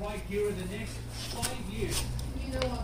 right here in the next five years. You know what?